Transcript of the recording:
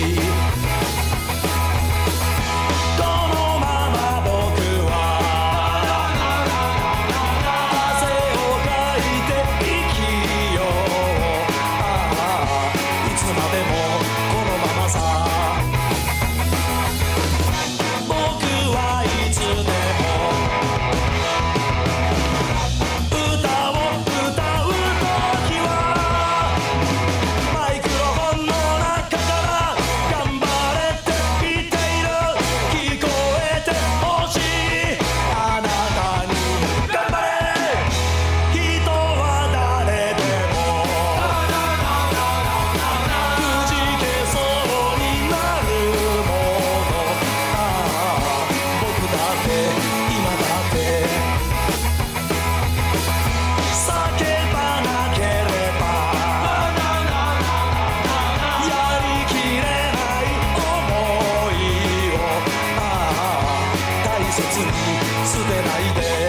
me. 切に捨てないで